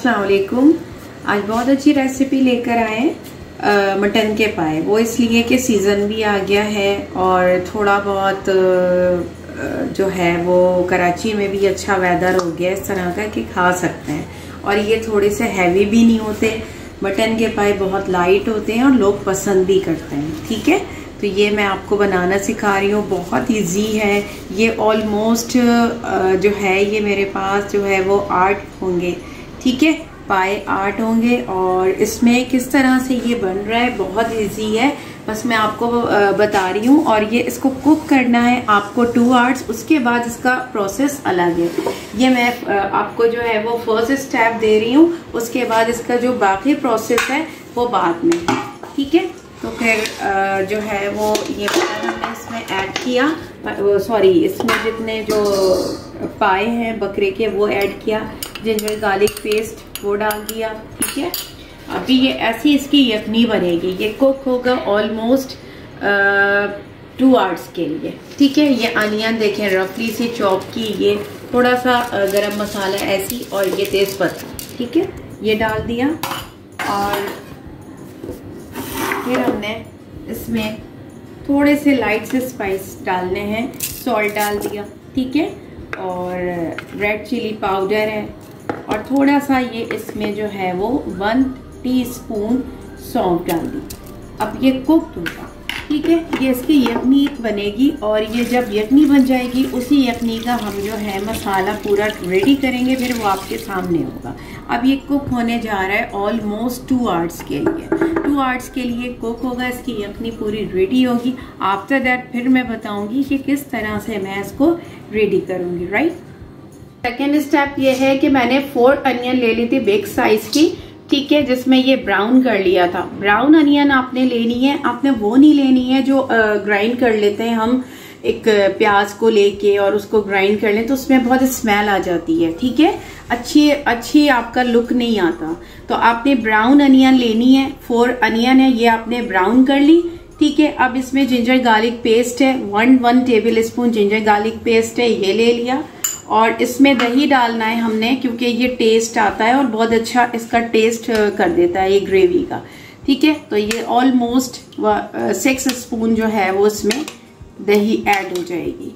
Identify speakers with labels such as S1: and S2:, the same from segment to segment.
S1: अस्सलाम वालेकुम आज बहुत अच्छी रेसिपी लेकर आए मटन के पाए। वो इसलिए कि सीज़न भी आ गया है और थोड़ा बहुत जो है वो कराची में भी अच्छा वेदर हो गया इस तरह का कि खा सकते हैं। और ये थोड़े से हैवी भी नहीं होते। मटन के पाए बहुत लाइट होते हैं और लोग पसंद भी करते हैं। ठीक है? तो ये मैं आपको बनाना सिखा रही हूँ। बहुत इजी है। ये ऑलमोस्ट जो है, ये मेरे पास जो है वो आर्ट होंगे। ठीक है, पाए आठ होंगे और इसमें किस तरह से ये बन रहा है, बहुत इजी है। बस मैं आपको बता रही हूँ और ये इसको कुक करना है आपको टू आवर्स उसके बाद इसका प्रोसेस अलग है। ये मैं आपको जो है वो फ़र्स्ट स्टेप दे रही हूँ, उसके बाद इसका जो बाकी प्रोसेस है वो बाद में, ठीक है? तो फिर जो है वो ये हमने इसमें ऐड किया सॉरी इसमें जितने जो पाए हैं बकरे के, वो ऐड किया जिंजर गार्लिक पेस्ट वो डाल दिया, ठीक है? अभी ये ऐसी इसकी यखनी बनेगी, ये कुक होगा ऑलमोस्ट टू आवर्स के लिए, ठीक है? ये अनियन देखें रफली से चॉप की, ये थोड़ा सा गरम मसाला ऐसी और ये तेज पत्ता ठीक है? ये डाल दिया और फिर हमने इसमें थोड़े से लाइट से स्पाइस डालने हैं सॉल्ट डाल दिया, ठीक है? और रेड चिली पाउडर है। और थोड़ा सा ये इसमें जो है वो वन टीस्पून सौंप डाल दी। अब ये कुक होगा ठीक है, ये इसकी यखनी बनेगी और ये जब यखनी बन जाएगी, उसी यखनी का हम जो है मसाला पूरा रेडी करेंगे, फिर वो आपके सामने होगा। अब ये कुक होने जा रहा है ऑलमोस्ट टू आवर्स के लिए। टू आवर्स के लिए कुक होगा, इसकी यखनी पूरी रेडी होगी। आफ्टर दैट फिर मैं बताऊँगी कि किस तरह से मैं इसको रेडी करूँगी राइट सेकेंड स्टेप ये है कि मैंने फोर अनियन ले ली थी बिग साइज़ की। ठीक है, जिसमें ये ब्राउन कर लिया था। ब्राउन अनियन आपने लेनी है, आपने वो नहीं लेनी है जो ग्राइंड कर लेते हैं हम एक प्याज को लेके और उसको ग्राइंड कर लें तो उसमें बहुत स्मेल आ जाती है, ठीक है? अच्छी अच्छी आपका लुक नहीं आता। तो आपने ब्राउन अनियन लेनी है फोर अनियन है, ये आपने ब्राउन कर ली, ठीक है? अब इसमें जिंजर गार्लिक पेस्ट है one one tablespoon ginger garlic paste है, ये ले लिया। और इसमें दही डालना है हमने, क्योंकि ये टेस्ट आता है और बहुत अच्छा इसका टेस्ट कर देता है ये ग्रेवी का। ठीक है? तो ये ऑलमोस्ट सिक्स स्पून जो है वो इसमें दही ऐड हो जाएगी।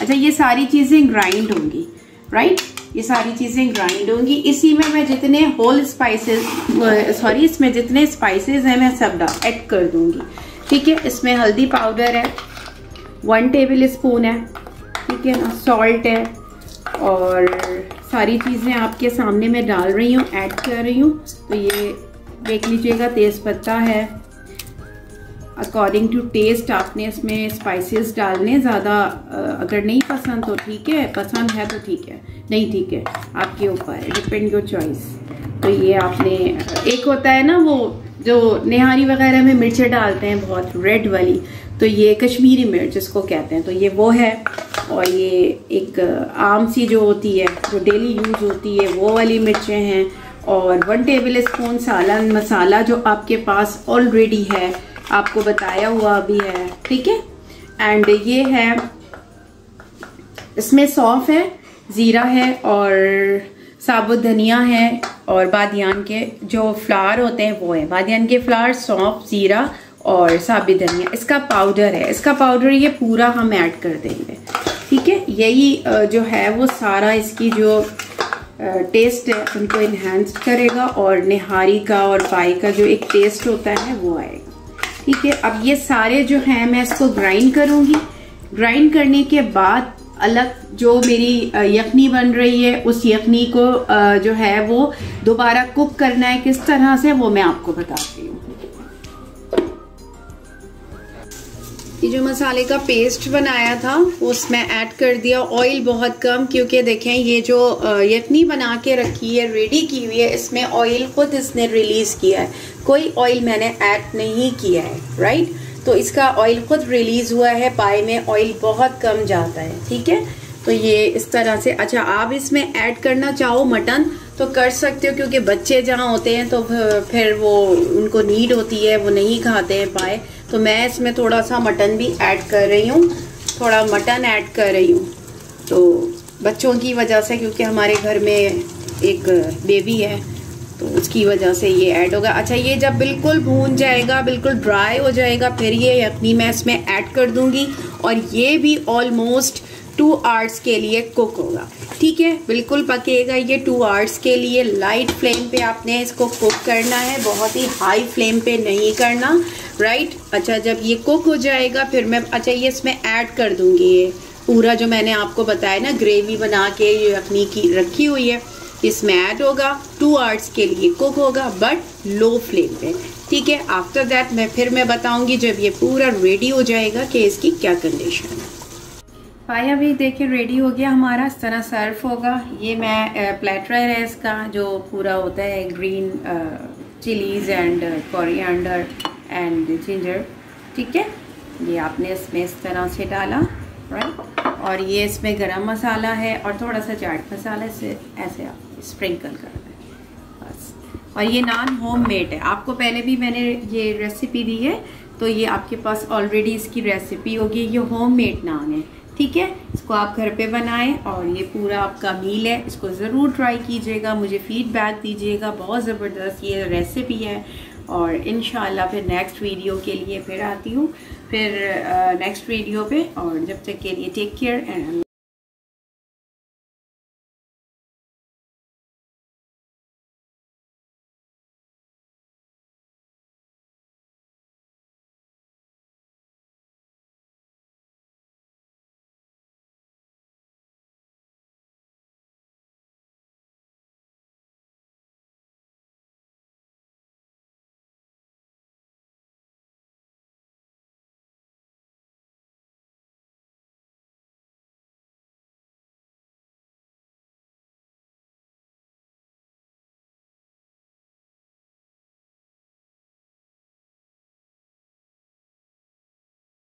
S1: अच्छा ये सारी चीज़ें ग्राइंड होंगी राइट ये सारी चीज़ें ग्राइंड होंगी। इसी में मैं जितने होल स्पाइसेस सॉरी इसमें जितने स्पाइसेस हैं मैं सब ऐड कर दूँगी। ठीक है? इसमें हल्दी पाउडर है वन टेबल स्पून है, ठीक है? ना सॉल्ट है और सारी चीज़ें आपके सामने मैं डाल रही हूँ ऐड कर रही हूँ। तो ये देख लीजिएगा तेज़ पत्ता है। अकॉर्डिंग टू टेस्ट आपने इसमें स्पाइसेस डालने, ज़्यादा अगर नहीं पसंद तो ठीक है, पसंद है तो ठीक है, नहीं ठीक है, आपके ऊपर डिपेंड योर चॉइस तो ये आपने, एक होता है ना वो, जो निहारी वगैरह में मिर्चें डालते हैं, बहुत रेड वाली तो ये कश्मीरी मिर्च जिसको कहते हैं तो ये वो है। और ये एक आम सी जो होती है, जो डेली यूज़ होती है, वो वाली मिर्चें हैं और वन टेबल स्पून सालन मसाला जो आपके पास ऑलरेडी है, आपको बताया हुआ भी है, ठीक है? एंड ये है, इसमें सौफ है, ज़ीरा है और साबुत धनिया है और बादियान के जो फ्लावर होते हैं वो है। बादियान के फ्लावर सौंफ, ज़ीरा और साबित धनिया। इसका पाउडर है। इसका पाउडर ये पूरा हम ऐड कर देंगे। ठीक है? यही जो है वो सारा इसकी जो टेस्ट है, उनको इन्हेंस करेगा और निहारी का और पाई का जो एक टेस्ट होता है वो आएगा। ठीक है? अब ये सारे जो हैं, मैं इसको ग्राइंड करूँगी। ग्राइंड करने के बाद अलग जो मेरी यखनी बन रही है, उस यखनी को जो है वो दोबारा कुक करना है किस तरह से, वो मैं आपको बताती हूँ। ये जो मसाले का पेस्ट बनाया था, उसमें ऐड कर दिया। ऑयल बहुत कम, क्योंकि देखें, ये जो यखनी बना के रखी है रेडी की हुई है, इसमें ऑयल खुद इसने रिलीज़ किया है। कोई ऑयल मैंने ऐड नहीं किया है राइट तो इसका ऑयल खुद रिलीज़ हुआ है पाए में ऑयल बहुत कम जाता है, ठीक है? तो ये इस तरह से अच्छा आप इसमें ऐड करना चाहो मटन तो कर सकते हो, क्योंकि बच्चे जहाँ होते हैं तो फिर वो उनको नीड होती है, वो नहीं खाते हैं पाए तो मैं इसमें थोड़ा सा मटन भी ऐड कर रही हूँ। थोड़ा मटन ऐड कर रही हूँ। तो बच्चों की वजह से, क्योंकि हमारे घर में एक बेबी है तो उसकी वजह से ये ऐड होगा। अच्छा ये जब बिल्कुल भून जाएगा, बिल्कुल ड्राई हो जाएगा, फिर ये यखनी मैं इसमें ऐड कर दूँगी और ये भी ऑलमोस्ट टू आवर्स के लिए कुक होगा। ठीक है? बिल्कुल पकेगा ये टू आवर्स के लिए। लाइट फ्लेम पे आपने इसको कुक करना है। बहुत ही हाई फ्लेम पे नहीं करना। राइट अच्छा जब ये कुक हो जाएगा, फिर मैं अच्छा ये इसमें ऐड कर दूँगी ये पूरा जो मैंने आपको बताया ना ग्रेवी बना के ये यखनी की रखी हुई है, इसमें ऐड होगा टू आवर्स के लिए कुक होगा बट लो फ्लेम पे। ठीक है? आफ्टर दैट मैं, फिर मैं बताऊँगी जब ये पूरा रेडी हो जाएगा कि इसकी क्या कंडीशन है। पाया भी, देखिए रेडी हो गया हमारा, इस तरह सर्व होगा। ये मैं प्लेटर है इसका, जो पूरा होता है green chillies and coriander and ginger ठीक है? ये आपने इसमें इस तरह से डाला राइट और ये इसमें गरम मसाला है और थोड़ा सा चाट मसाला से ऐसे आप स्प्रिंकल कर दें, बस। और ये नान होम मेड है। आपको पहले भी मैंने ये रेसिपी दी है तो ये आपके पास ऑलरेडी इसकी रेसिपी होगी। ये होम मेड नान है, ठीक है? इसको आप घर पे बनाएँ और ये पूरा आपका मील है। इसको ज़रूर ट्राई कीजिएगा, मुझे फीडबैक दीजिएगा। बहुत ज़बरदस्त ये रेसिपी है। और इन फिर नेक्स्ट वीडियो के लिए फिर आती हूँ। फिर नेक्स्ट वीडियो पे और जब तक के लिए टेक केयर एंड